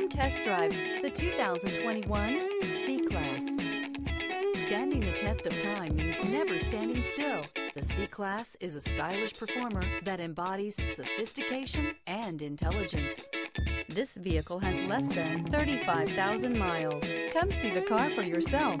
Come test drive the 2021 C-Class. Standing the test of time means never standing still. The C-Class is a stylish performer that embodies sophistication and intelligence. This vehicle has less than 35,000 miles. Come see the car for yourself.